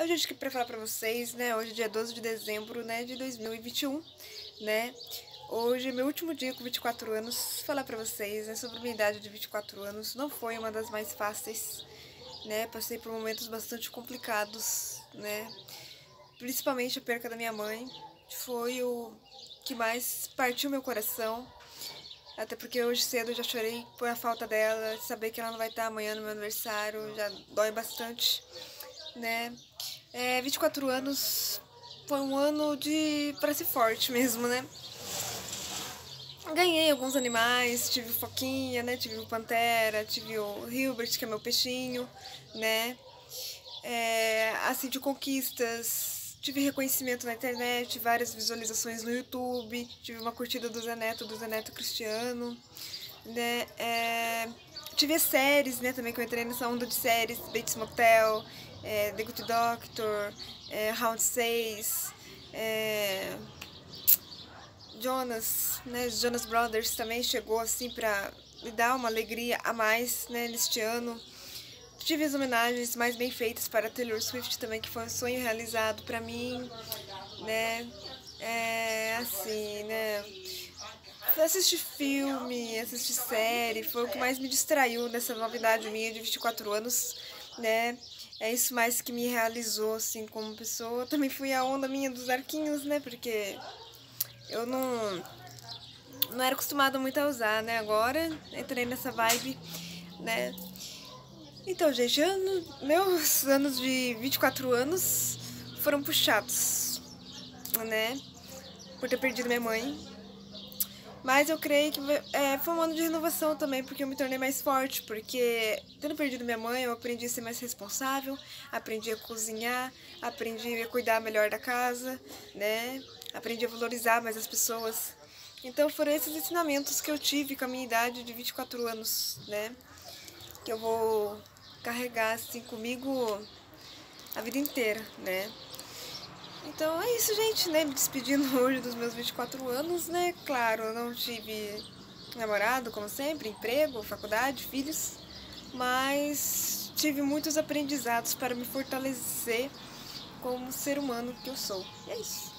Hoje eu que falar pra vocês, né? Hoje é dia 12 de dezembro, né, de 2021, né? Hoje é meu último dia com 24 anos. Falar pra vocês, né, sobre minha idade de 24 anos. Não foi uma das mais fáceis, né? Passei por momentos bastante complicados, né? Principalmente a perca da minha mãe. Foi o que mais partiu meu coração. Até porque hoje cedo eu já chorei por a falta dela, saber que ela não vai estar amanhã no meu aniversário, já dói bastante né? É, 24 anos foi um ano de para ser forte mesmo, né? Ganhei alguns animais, tive o Foquinha, né? Tive o Pantera, tive o Hilbert, que é meu peixinho, né? É, assim, de conquistas, tive reconhecimento na internet, várias visualizações no YouTube, tive uma curtida do Zé Neto, do Zé Neto Cristiano, né? É, tive séries, né? Também que eu entrei nessa onda de séries, Bates Motel, é, The Good Doctor, é, Round 6, é, Jonas, né, Jonas Brothers também chegou assim pra me dar uma alegria a mais né, neste ano. Tive as homenagens mais bem feitas para Taylor Swift também, que foi um sonho realizado para mim, né? É assim, né? Assistir filme, assistir série, foi o que mais me distraiu nessa novidade minha de 24 anos, né? é isso mais que me realizou, assim, como pessoa. Também fui a onda minha dos arquinhos, né? Porque eu não, não era acostumada muito a usar, né? Agora entrei nessa vibe, né? Então, gente, ano, meus anos de 24 anos foram puxados, né? Por ter perdido minha mãe, mas eu creio que é, foi um ano de renovação também, porque eu me tornei mais forte, porque tendo perdido minha mãe, eu aprendi a ser mais responsável, aprendi a cozinhar, aprendi a cuidar melhor da casa, né? Aprendi a valorizar mais as pessoas. Então foram esses ensinamentos que eu tive com a minha idade de 24 anos, né? Que eu vou carregar assim comigo a vida inteira, né? Então é isso, gente, né? Me despedindo hoje dos meus 24 anos, né? Claro, eu não tive namorado, como sempre, emprego, faculdade, filhos, mas tive muitos aprendizados para me fortalecer como ser humano que eu sou. E é isso.